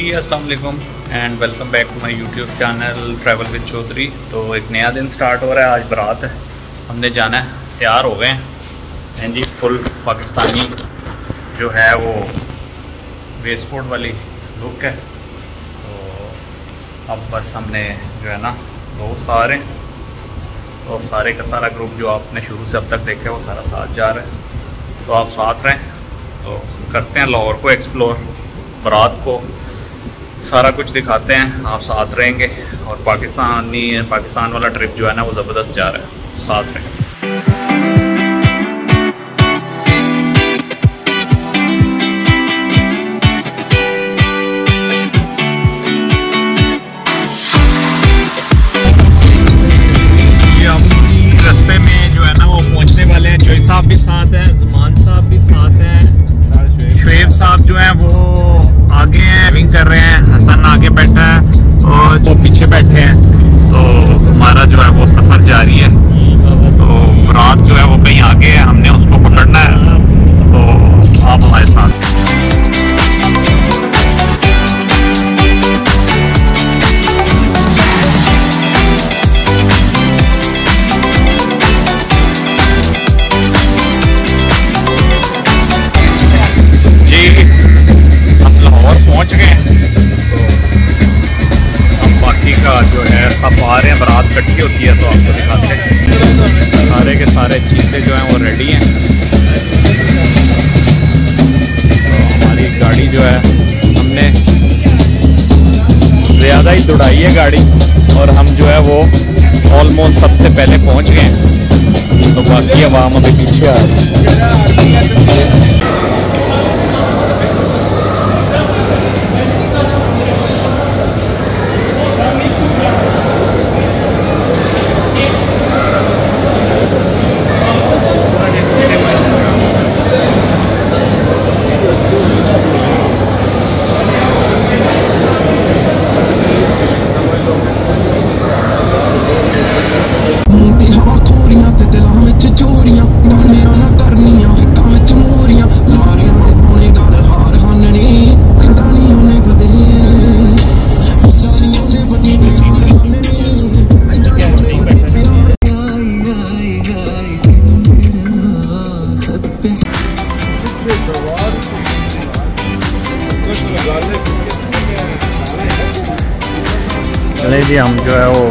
अस्सलाम वालेकुम and welcome back to my YouTube channel travel with Chaudhary तो एक नया दिन स्टार्ट हो रहा है, आज बारात है। हमने जाना है, तैयार हो गए हैं। जी फुल पाकिस्तानी जो है वो वेस्टपोर्ट वाली लुक है। तो अब बस हमने जो है ना दोस्त सारे हैं तो सारे का सारा ग्रुप जो आपने शुरू से अब तक देखा है, वो सारा साथ जा रहा है। तो आप साथ रहें। तो करते हैं लाहौर को एक्सप्लोर बारात को। सारा कुछ दिखाते हैं, आप साथ रहेंगे और पाकिस्तानी, पाकिस्तान वाला ट्रिप जो है ना, वो ज़बरदस्त जा रहा है। साथ रहें। रेडी हैं। तो हमारी गाड़ी जो है, हमने ज़्यादा ही दौड़ाई है गाड़ी, और हम जो है वो ऑलमोस्ट सबसे पहले पहुँच गए हैं। तो बाकी आवाम अभी पीछे आ रही है। जी हम जो है वो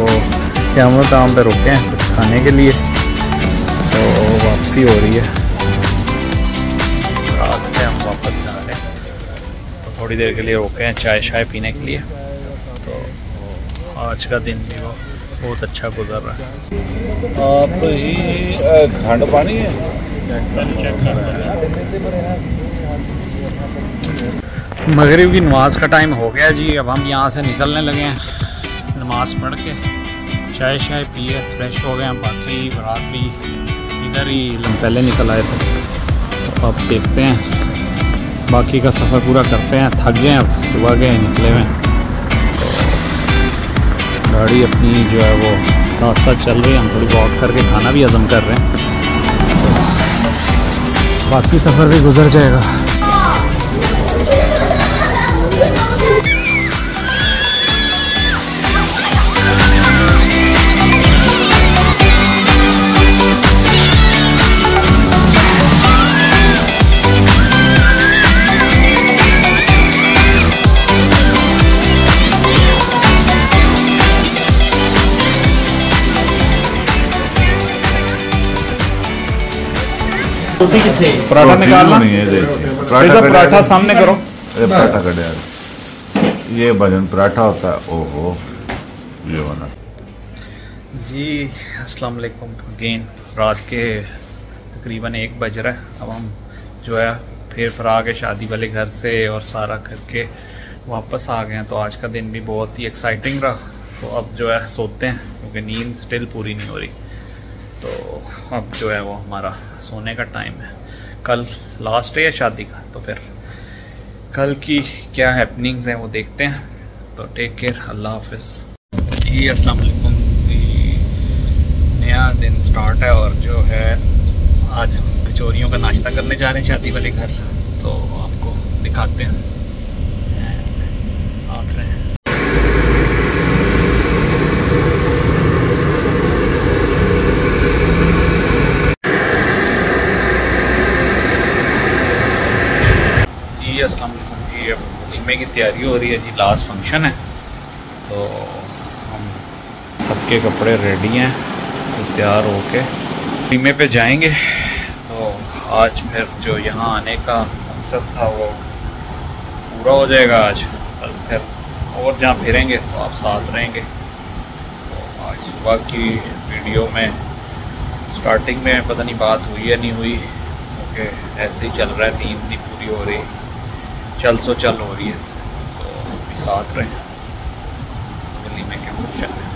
कैमरा दाम पे रुके हैं कुछ खाने के लिए। तो वापसी हो रही है। रात में हम वापस जा रहे हैं तो थोड़ी देर के लिए रुके हैं चाय शाय पीने के लिए। तो आज का दिन भी वो बहुत अच्छा गुजर रहा है। आप ही खंड पानी है? मगरिब की नमाज़ का टाइम हो गया जी अब हम यहाँ से निकलने लगे हैं। नमाज़ पढ़ के चाय शाय पिए फ्रेश हो गए हैं बाकी रात भी इधर ही हम पहले निकल आए थे। तो अब देखते हैं। बाकी का सफ़र पूरा करते हैं। थक गए अब सुबह गए, निकले हुए गाड़ी अपनी जो है वो साथ साथ चल रही है। हम थोड़ी वॉक करके खाना भी हज़म कर रहे हैं। बाकी सफ़र भी गुजर जाएगा। पराठा निकालना? नहीं है देखिए पराठा पराठा सामने करो। ये पराठा कटे यार। ये भजन पराठा होता है ओहो। ये बना जी अस्सलाम वालेकुम। अगेन रात के तकरीबन एक बज रहा है। अब हम जो है फिर फरा के शादी वाले घर से और सारा करके वापस आ गए हैं। तो आज का दिन भी बहुत ही एक्साइटिंग रहा। तो अब जो है सोते हैं क्योंकि नींद स्टिल पूरी नहीं हो रही। तो अब जो है वो हमारा सोने का टाइम है। कल लास्ट है शादी का? तो फिर कल की क्या हैपनिंग्स हैं वो देखते हैं। तो टेक केयर अल्लाह हाफिज़ जी जी, नया दिन स्टार्ट है और जो है आज कचौरियों का नाश्ता करने जा रहे हैं शादी वाले घर। तो आपको दिखाते हैं साथ रहें जी अस्सलाम वालेकुम जी अब की तैयारी हो रही है जी लास्ट फ़ंक्शन है। तो हम सबके कपड़े रेडी हैं तो तैयार होके वलीमे पे जाएँगे। तो आज फिर जो यहाँ आने का मकसद था, वो पूरा हो जाएगा आज। बस फिर और जहाँ फिरेंगे तो आप साथ रहेंगे। तो आज सुबह की वीडियो में स्टार्टिंग में पता नहीं बात हुई या नहीं हुई, क्योंकि ऐसे ही चल रहा है, नींद नहीं पूरी हो रही। चल सो चल हो रही है। तो साथ रहें गली में क्या फ़ंक्शन है?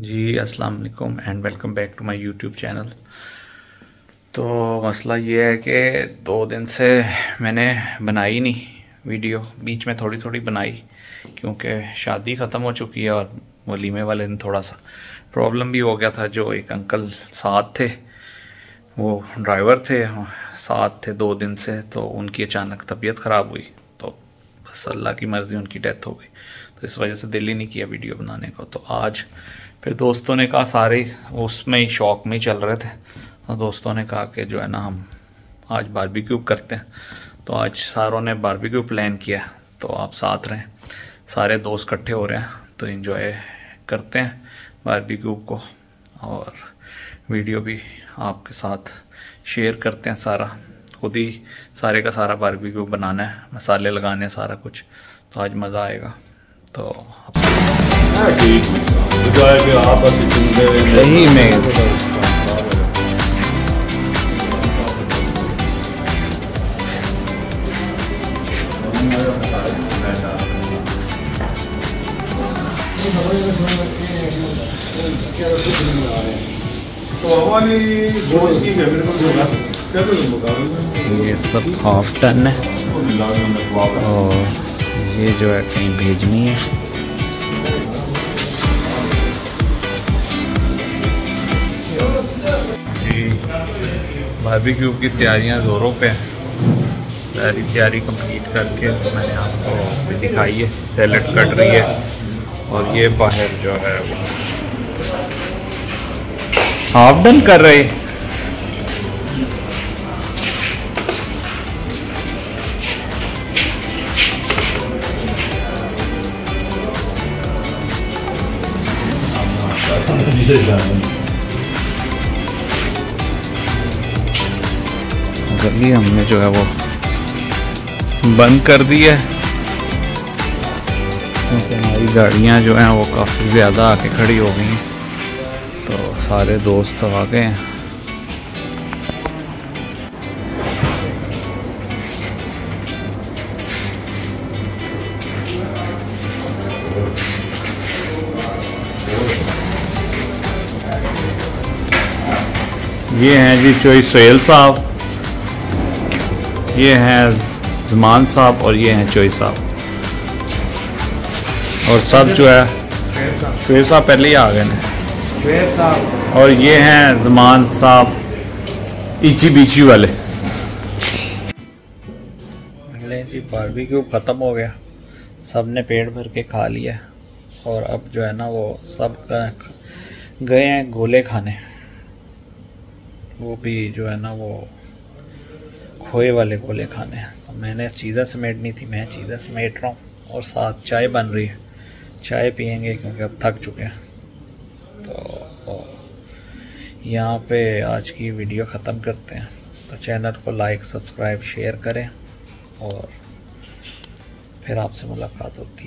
जी अस्सलाम वालेकुम and welcome back to my YouTube channel तो मसला ये है कि दो दिन से मैंने बनाई नहीं वीडियो बीच में थोड़ी थोड़ी बनाई, क्योंकि शादी ख़त्म हो चुकी है और वलीमे वाले दिन थोड़ा सा प्रॉब्लम भी हो गया था, जो एक अंकल साथ थे, वो ड्राइवर थे, साथ थे दो दिन से तो उनकी अचानक तबीयत ख़राब हुई। बस अल्लाह की मर्ज़ी, उनकी डेथ हो गई। तो इस वजह से दिल ही नहीं किया वीडियो बनाने को। तो आज फिर दोस्तों ने कहा, सारे उसमें ही शौक में ही चल रहे थे। तो दोस्तों ने कहा कि जो है ना, हम आज बारबेक्यू करते हैं। तो आज सारों ने बारबेक्यू प्लान किया। तो आप साथ रहें। सारे दोस्त इकट्ठे हो रहे हैं। तो इन्जॉय करते हैं बारबेक्यू को। और वीडियो भी आपके साथ शेयर करते हैं सारा। खुद ही सारे का सारा बारबेक्यू बनाना है मसाले लगाने हैं सारा कुछ। तो आज मज़ा आएगा। तो में तो हमारी गोश्त की है मेरे को तो ये सब हाफ़ टन है। और ये जो है कहीं भेजनी है। जी बारबेक्यू की तैयारियाँ ज़ोरों पे हैं। सारी तैयारी कंप्लीट करके तो मैंने आपको दिखाई है। सैलड कट रही है। और ये बाहर जो है वो हाफ़ डन कर रहे गली हमने जो है वो बंद कर दी है, क्योंकि हमारी गाड़ियाँ जो हैं वो काफ़ी ज़्यादा आके खड़ी हो गई तो सारे दोस्त आ गए हैं। ये हैं जी चोई सोहेल साहब। ये हैं जमान साहब और ये हैं चोई साहब। और सब जो है शुएब साहब पहले ही आ गए हैं। और ये हैं जमान साहब इची बीची वाले। जी बारबेक्यू ख़त्म हो गया। सबने पेट भर के खा लिया। और अब जो है ना वो सब गए हैं गोले खाने। वो भी जो है ना वो खोए वाले गोले खाने हैं। तो मैंने चीज़ें समेटनी थी, मैं चीज़ें समेट रहा हूँ और साथ चाय बन रही है। चाय पियेंगे क्योंकि अब थक चुके हैं। तो तो यहाँ पे आज की वीडियो ख़त्म करते हैं। तो चैनल को लाइक, सब्सक्राइब, शेयर करें और फिर आपसे मुलाकात होती है।